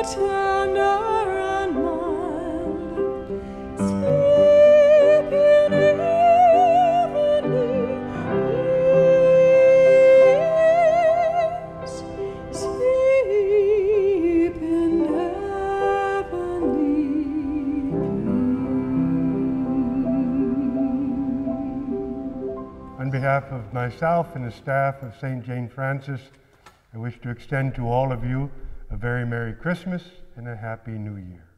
On behalf of myself and the staff of St. Jane Frances, I wish to extend to all of you a very Merry Christmas and a Happy New Year.